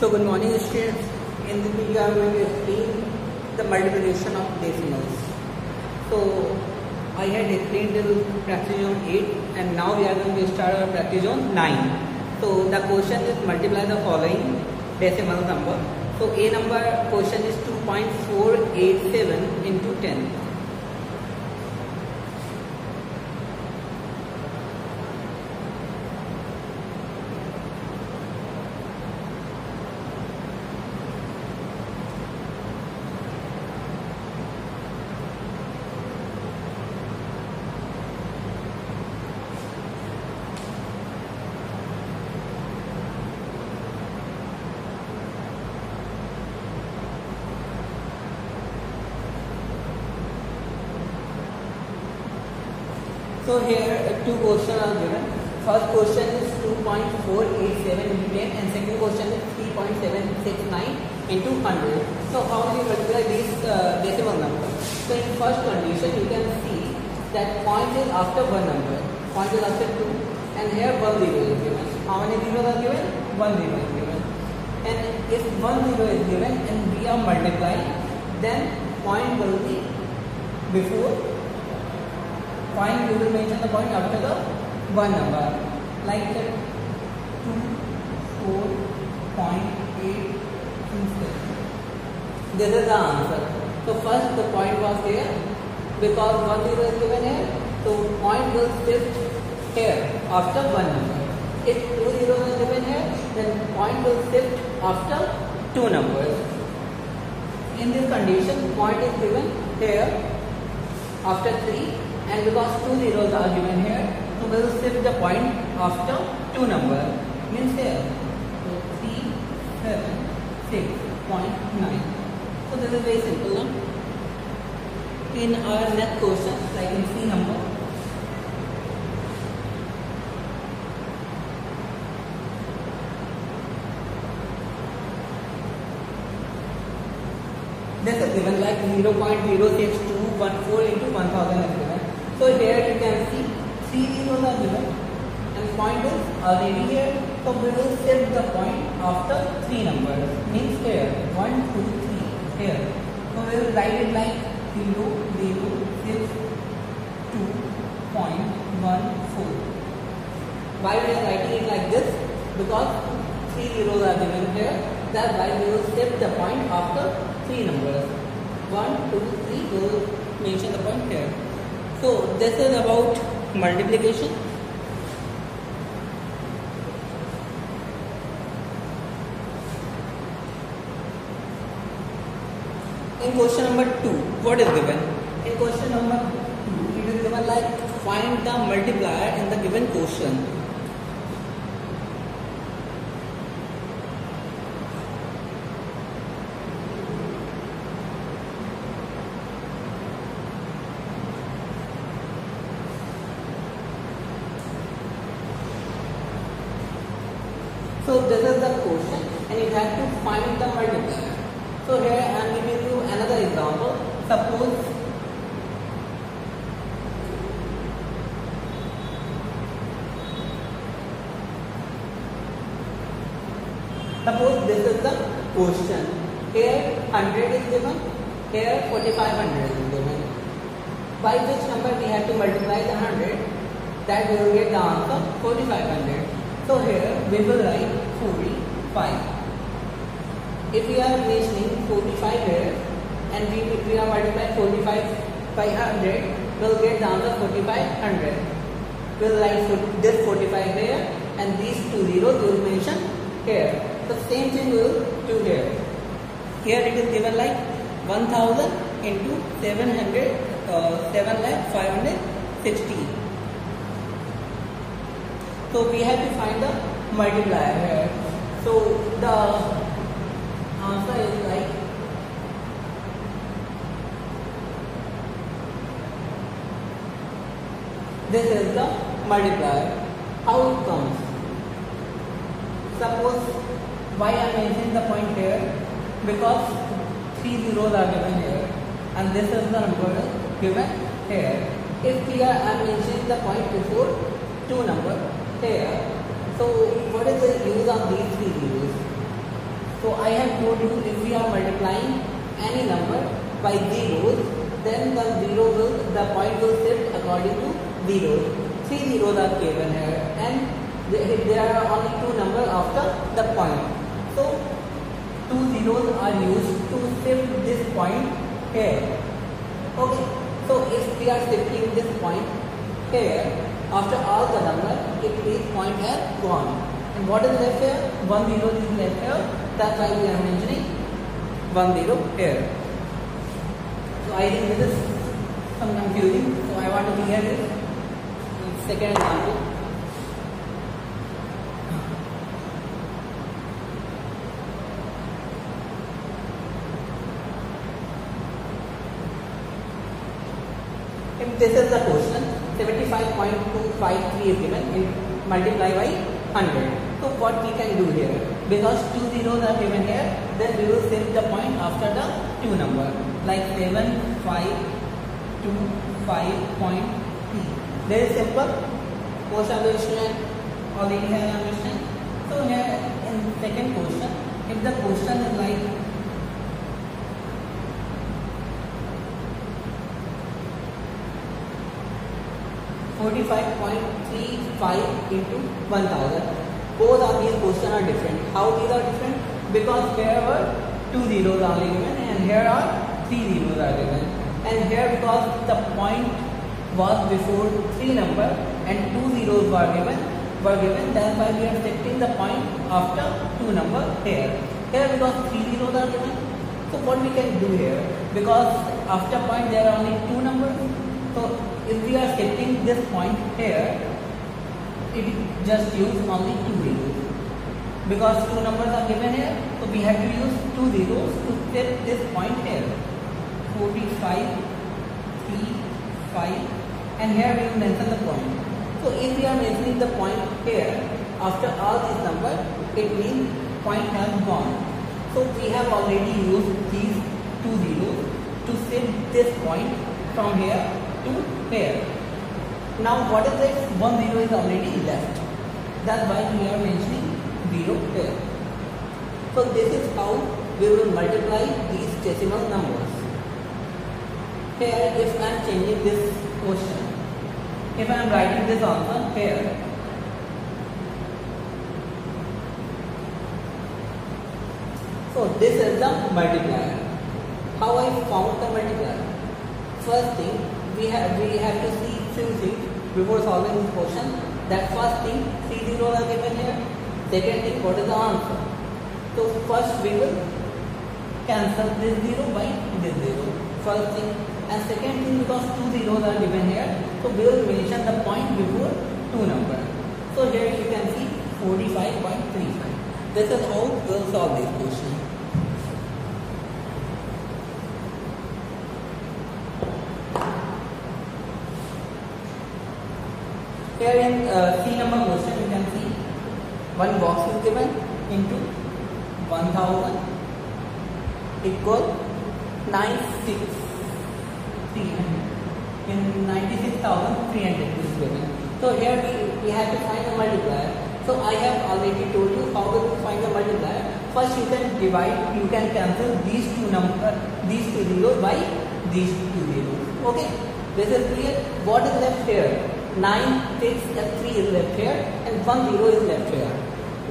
So good morning students. In this video I am going to explain the multiplication of decimals. So I had explained till precision 8 and now we are going to start our precision 9. So the question is multiply the following decimal number. So A number question is 2.487 into 10. So here uh, two questions are given. First question is 2.487 into 10 and second question is 3.769 into 100. So how will you multiply these uh, decimal numbers? So in first condition you can see that point is after one number, point is after two and here one zero is given. How many zeros are given? One zero is given. And if one zero is given and we are multiplying then point will be before point will mention the point after the one number. Like that 2 4.8 this is the answer. So first the point was here. Because zero is given here? So point will shift here after one number. If two zeros is given here then point will shift after two numbers. In this condition point is given here after 3 and because two zeros are given here so we will shift the point after two number. Means here so 3 7 6.9 so this is very simple in our next question like in C number. This is given like 0.06214 into 1000 is given so here you can see three zeros are given and point is already here. So we will set the point after three numbers. Means here one, two, three. Here. So we will write it like zero, zero, six, two point one four. Why we are writing it like this? Because three zeros are given here. That's why we will set the point after three numbers. One, two, three. We will mention the point here. So this is about multiplication. In question number 2, what is given? In question number 2, it is given like find the multiplier in the given question. So this is the question and you have to find the multiplier. So here I am giving you another example. Suppose Suppose this is the question. Here 100 is given, here 4500 is given. By which number we have to multiply the 100? That will get the answer 4500. So here we will write 45. If we are mentioning 45 here and we, we are multiplying 45 by 100, we'll get the answer 4500. We'll write this 45 here and these two zeros we will mention here. The same thing will do here. Here it is given like 1000 into 700, uh, 7 lakh 560. So we have to find the multiplier here. So the answer is like this is the multiplier. How it comes? Suppose why I mentioned the point here because three zeros are given here and this is the number given here. If are I am mentioning the point before two number here. So what is the use of these three zeros? So I have told you if we are multiplying any number by zeros, then the zero will the point will shift according to zeros. Three zeros are given here, and there are only two numbers after the point. So two zeros are used to shift this point here. Okay. So if we are shifting this point here, after all the number, it means point has gone. And what is left here? One zero is left here. That's why we are mentioning one zero here. So I think this is some confusing. So I want to clear this. Second example. If this is the question, 75.253 is given in multiply by 100. So what we can do here? Because two zeros are given here, then we will shift the point after the two number like 7, 5, 2, 5 point P. Very simple. Most of the student already have understand. So here in second question, if the question is like Forty-five point three five into one thousand. Both of these questions are different. How these are different? Because here were two zeros are given and here are three zeros are given. And here because the point was before three number and two zeros were given were given, that's why we are setting the point after two number here. Here because three zeros are given. So what we can do here? Because after point there are only two numbers. So if we are setting this point here, it just use only two zeros. Because two numbers are given here, so we have to use two zeros to set this point here. 45, 3, 5 and here we will mention the point. So if we are mentioning the point here, after all these numbers, it means point has gone. So we have already used these two zeros to set this point from here to here. Now what is this? One zero is already left. That's why we are mentioning zero here. So this is how we will multiply these decimal numbers. Here if I am changing this question, if I am writing this answer here, so this is the multiplier. How I found the multiplier? First thing, we have we have to see things before solving this question. That first thing, three zeros are given here. Second thing, what is the answer? So first we will cancel this zero by this zero. First thing, and second thing because two zeros are given here, so we will mention the point before two number. So here you can see 45.35. This is how we will solve this question. Here in uh, C number question you can see one box is given into 1000 equal 96300 in 96,300 is given. So here we, we have to find the multiplier. So I have already told you how to find the multiplier. First you can divide, you can cancel these two number, these two zeros by these two zeros. Okay, this is clear. What is left here? 9, 6 and 3 is left here and 1 0 is left here.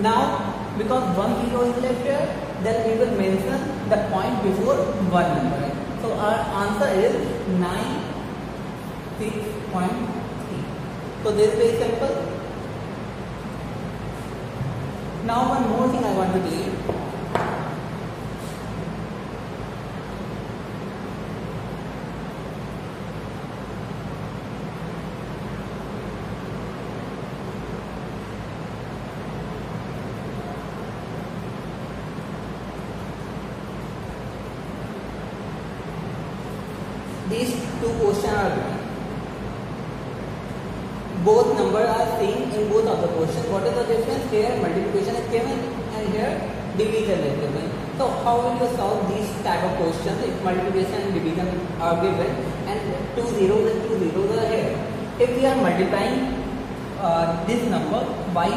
Now because 1 0 is left here, then we will mention the point before 1 number. So our answer is 9 6.3. So this is very simple. Now one more thing I want to tell you. These two questions are given. Both numbers are same in both of the questions. What is the difference? Here multiplication is given and here division is given. So how will you solve these type of questions if multiplication and division are given and two zeros and two zeros are here? If we are multiplying uh, this number by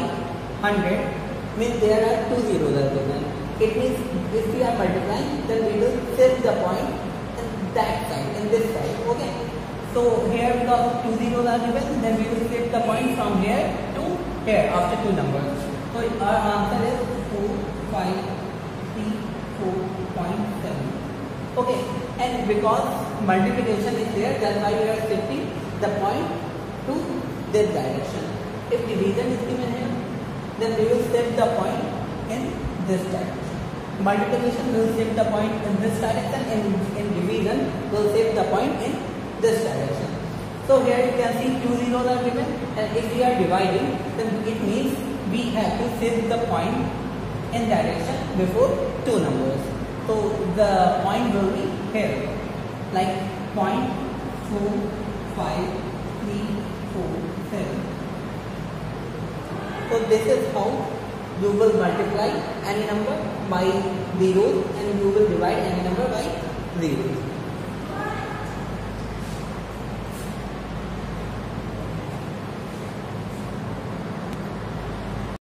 100 means there are two zeros are given It means if we are multiplying, then we will shift the point in that side, in this side. Okay. So here because two zeros are given, then we will shift the point from here to here after two numbers. So our answer is 4, 5, 3, 4.7. Okay. And because multiplication is there, that's why we are shifting the point to this direction. If division is given here, then we will shift the point in this direction. Multiplication will shift the point in this direction and in division will shift the point in this direction. So here you can see two zeros are given and if we are dividing then it means we have to shift the point in direction before two numbers. So the point will be here like point four five three four seven. So this is how you will multiply any number by zeros and you will divide any number by zeros.